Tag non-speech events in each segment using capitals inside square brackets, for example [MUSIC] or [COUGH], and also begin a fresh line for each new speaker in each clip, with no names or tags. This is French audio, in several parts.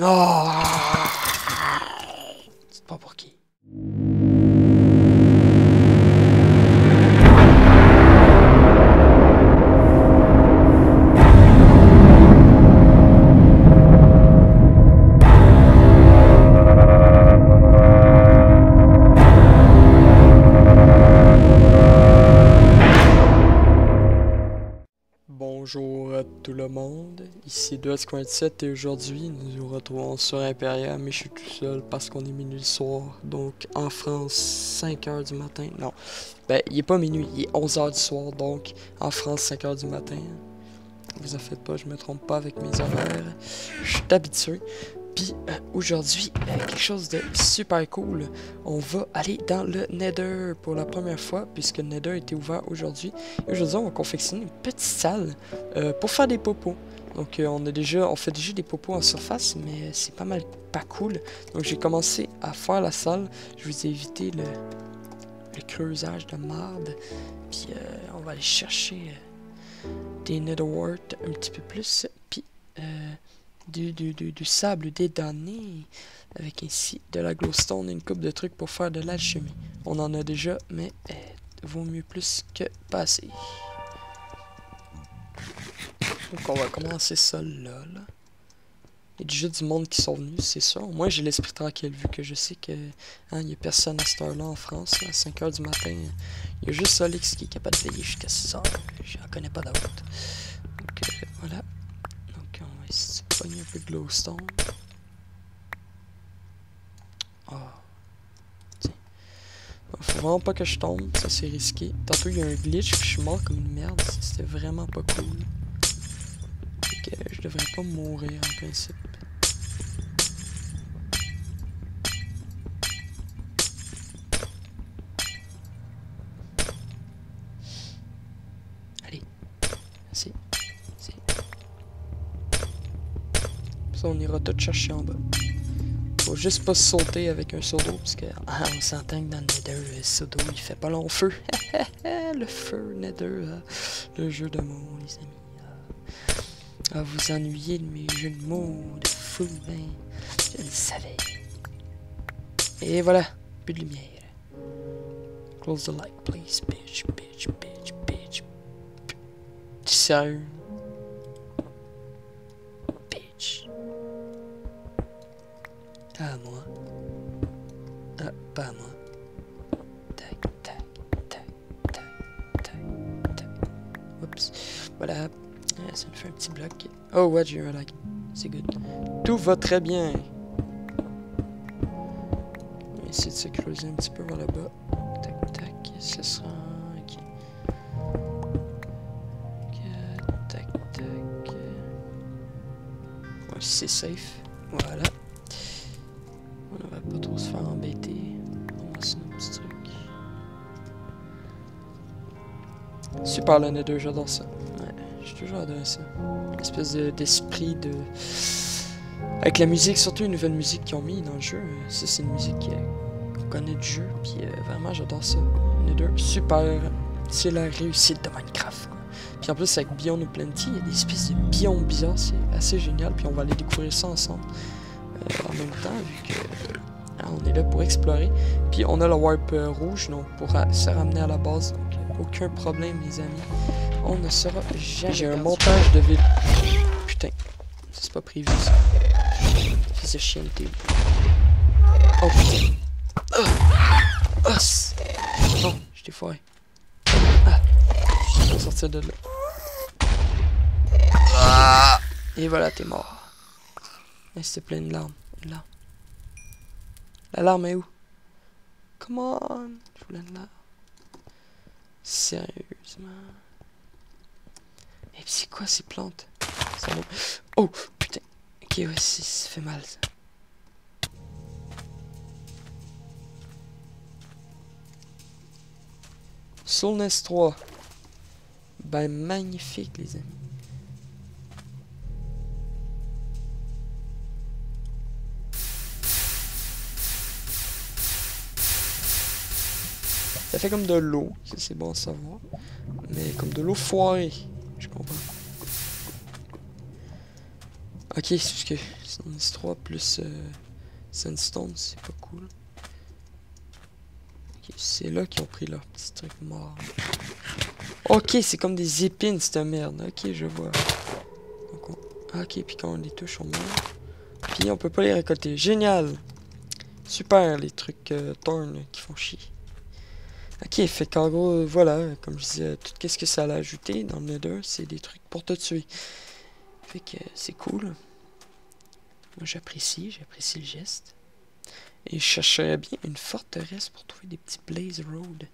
Oh! À tout le monde, ici Dust47 et aujourd'hui nous nous retrouvons sur Imperial mais je suis tout seul parce qu'on est minuit le soir. Donc en France 5h du matin, non. Ben il est pas minuit, il est 11h du soir. Donc en France 5h du matin. Vous en faites pas, je me trompe pas avec mes horaires, je suis habitué puis euh, aujourd'hui, euh, quelque chose de super cool. On va aller dans le Nether pour la première fois, puisque le Nether était ouvert aujourd'hui. Aujourd'hui, on va confectionner une petite salle euh, pour faire des popos. Donc on a déjà, on fait déjà des popos en surface, mais c'est pas mal pas cool. Donc j'ai commencé à faire la salle. Je vous ai évité le, le creusage de marde. Puis on va aller chercher des netherwort un petit peu plus. Puis du, du, du, du sable dédonné avec ici de la glowstone et une coupe de trucs pour faire de l'alchimie. On en a déjà, mais euh, vaut mieux plus que pas assez. Donc on va commencer ça là, là. Il y a déjà du monde qui sont venus, c'est sûr. Moi j'ai l'esprit tranquille vu que je sais que hein, n'y a personne à cette heure-là en France. à 5h du matin, il y a juste Solix qui est capable de veiller jusqu'à 6h. J'en connais pas d'autres. Donc euh, voilà pogner un peu de glowstone. Ah. Oh. Tiens. Faut vraiment pas que je tombe, ça c'est risqué. Tantôt il y a un glitch puis je suis mort comme une merde, c'était vraiment pas cool. Ok, je devrais pas mourir en principe. On ira tout chercher en bas. Faut juste pas sauter avec un seau parce que ah, on s'entend que dans le Nether, le seau il fait pas long feu. [LAUGHS] le feu, Nether, ah, le jeu de mots, les amis. Ah, vous ennuyez de mes jeux de mots de fou, hein. Je le savais. Et voilà, plus de lumière. Close the light, please, bitch, bitch, bitch, bitch. Sérieux? À moi. Ah, pas à moi. Tac, tac, tac, tac, tac, tac. Oups. Voilà. Ça me fait un petit bloc. Oh, what you like? C'est good. Tout va très bien. On va essayer de se creuser un petit peu vers le bas. Tac, tac. Ce sera... Ok. Tac, tac. c'est safe. Voilà. Super le j'adore ça. Ouais, j'ai toujours adoré ça. L'espèce d'esprit de, Avec la musique, surtout une nouvelle musique qu'ils ont mis dans le jeu. Ça, c'est une musique qu'on connaît du jeu. Puis euh, vraiment, j'adore ça. Nether, super. C'est la réussite de Minecraft. Puis en plus, avec Beyond Plenty, il y a des espèces de biomes bizarres. C'est assez génial. Puis on va aller découvrir ça ensemble. Euh, en même temps, vu que hein, on est là pour explorer. Puis on a le warp euh, rouge, donc pour se ramener à la base. Donc aucun problème, les amis. On ne sera jamais. J'ai un montage de ville. Putain, c'est pas prévu ça. Fils de chien t'es Oh putain. Oh, oh non, je t'ai foiré. Ah, je vais sortir de là. Ah. Et voilà, t'es mort. Et c'était plein de larmes. Là. La larme est où? Come on! Je voulais une larme. Sérieusement. Et c'est quoi ces plantes? Oh! Putain! Ok, ouais, ça fait mal ça. Soulness 3. Ben magnifique les amis. Ça fait comme de l'eau, c'est bon à savoir. Mais comme de l'eau foirée, je comprends. Ok, c'est ce que c'est 3 plus euh, Sandstone, c'est pas cool. C'est là qu'ils ont pris leur petit truc mort. Ok, c'est comme des épines cette merde. Ok, je vois. Ok, puis quand on les touche, on meurt. Puis on peut pas les récolter. Génial! Super, les trucs euh, thorn qui font chier. Ok, fait qu'en gros, voilà, comme je disais, tout ce que ça a ajouté dans le Nether, c'est des trucs pour te tuer. Fait que c'est cool. Moi, j'apprécie, j'apprécie le geste. Et je chercherais bien une forteresse pour trouver des petits Blaze Road.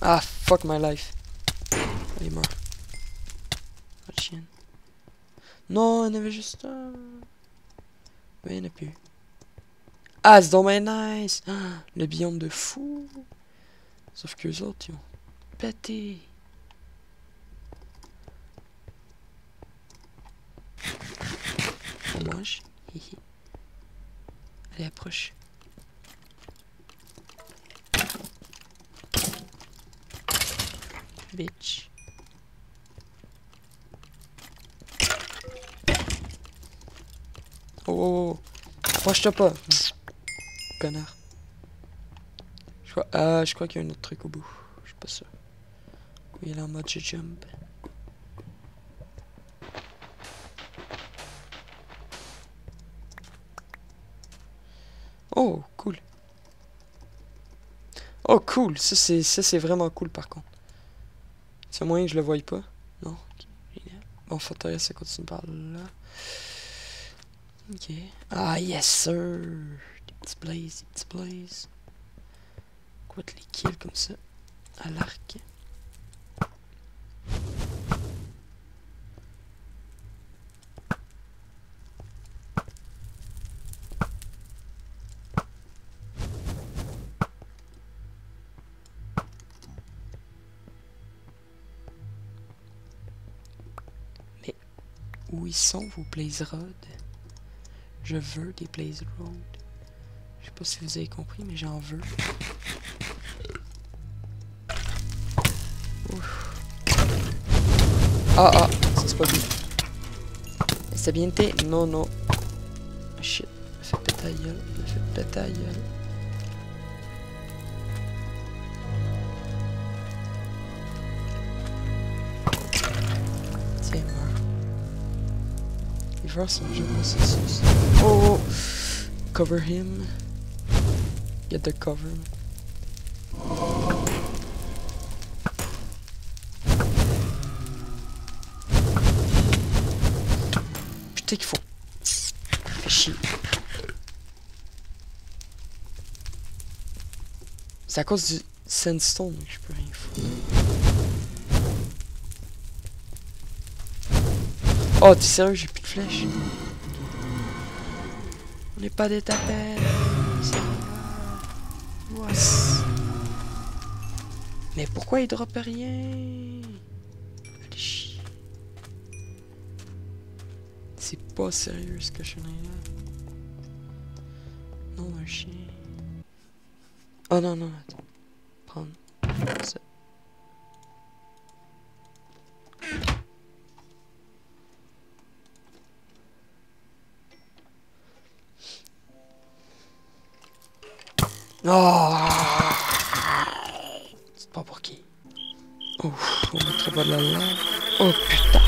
Ah, fuck my life. Allez, meurs. Pas de chienne. Non, en avait juste un. Mais il n'y en a plus. Ah, c'est dommage nice! Le biome de fou! Sauf que les autres, ils ont pété. On mange. Allez, approche. Bitch. Oh, oh, oh. Approche-toi pas connard. Je crois, ah, je crois qu'il y a un autre truc au bout. Je sais pas ça. Oui, il est en mode je jump. Oh, cool. Oh, cool. Ça, c'est vraiment cool, par contre. C'est moyen que je le voie pas. Non. Bon, forteresse, ça continue par là. Ok. Ah, yes, sir. Petit blaze, blaze. Quoi les kills comme ça à l'arc. Mais où ils sont vos blaze rods? Je veux des blaze rods. Je sais pas si vous avez compris, mais j'en veux. Ah ah, c'est pas bien. Été Non, non. Shit, me fait péter la gueule, me fait péter la gueule. Tiens, meurs. Les joueurs sont processus. Oh, oh! Cover him. Get the cover. Putain qu'il faut. Chier. C'est à cause du sandstone que je peux rien foutre. Oh, t'es sérieux, j'ai plus de flèches. On n'est pas des tapettes. Mais pourquoi il droppe rien? C'est pas sérieux ce que je là. Non, un chien. Oh non, non, attends. Prendre ça. Oh pas pour qui? Ouf, on mettrait pas de la lave. Oh putain.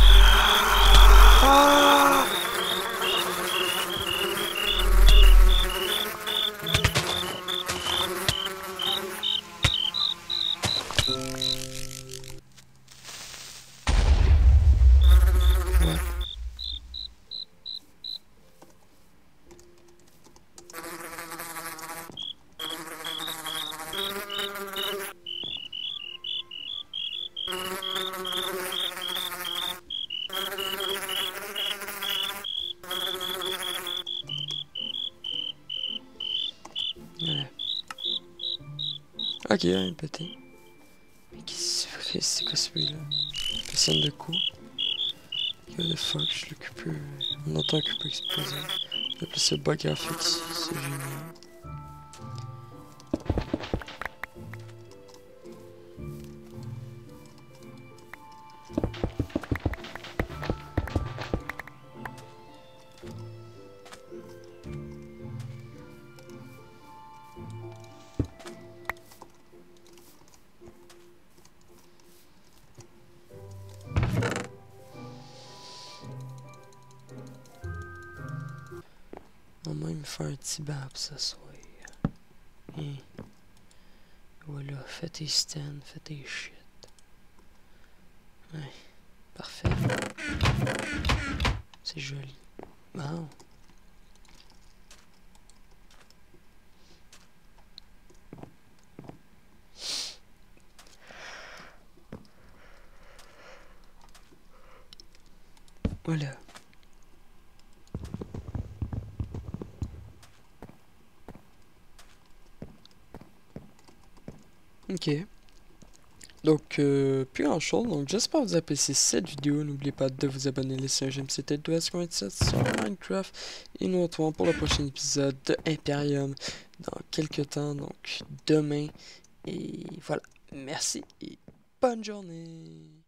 Ok, un pété. Mais qu'est-ce que c'est quoi celui-là Personne de coup. What the fuck, je l'occupe. On entend qu'il peut exploser. On appelle ça bug graphics, c'est génial. Faire un petit banc pour s'asseoir. Et voilà, fais tes stands, fais tes shit. Ouais, parfait. C'est joli. Wow. Voilà. Ok. Donc, euh, plus grand chose. Donc, j'espère que vous appréciez cette vidéo. N'oubliez pas de vous abonner, laisser un j'aime. C'était 227 sur Minecraft. Et nous retrouvons pour le prochain épisode de Imperium dans quelques temps. Donc, demain. Et voilà. Merci et bonne journée.